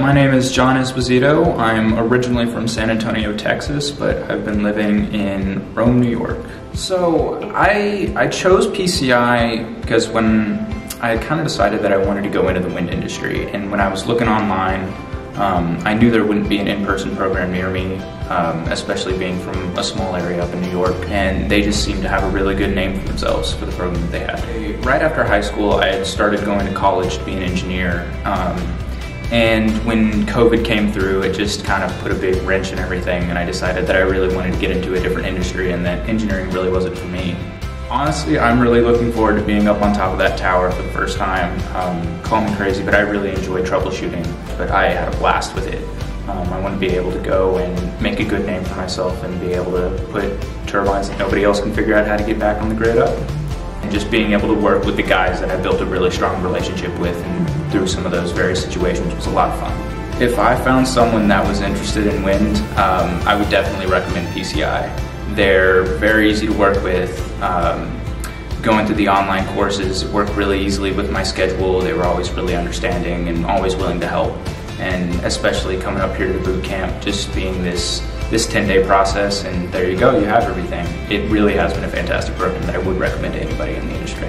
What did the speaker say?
My name is John Esposito. I'm originally from San Antonio, Texas, but I've been living in Rome, New York. So I, I chose PCI because when I kind of decided that I wanted to go into the wind industry, and when I was looking online, um, I knew there wouldn't be an in-person program near me, um, especially being from a small area up in New York, and they just seemed to have a really good name for themselves for the program that they had. Right after high school, I had started going to college to be an engineer. Um, and when COVID came through, it just kind of put a big wrench in everything, and I decided that I really wanted to get into a different industry and that engineering really wasn't for me. Honestly, I'm really looking forward to being up on top of that tower for the first time. Um, call me crazy, but I really enjoy troubleshooting, but I had a blast with it. Um, I want to be able to go and make a good name for myself and be able to put turbines that nobody else can figure out how to get back on the grid up and just being able to work with the guys that I built a really strong relationship with and through some of those various situations was a lot of fun. If I found someone that was interested in wind, um, I would definitely recommend PCI. They're very easy to work with. Um, going through the online courses worked really easily with my schedule. They were always really understanding and always willing to help. And especially coming up here to the boot camp, just being this this 10 day process and there you go, you have everything. It really has been a fantastic program that I would recommend to anybody in the industry.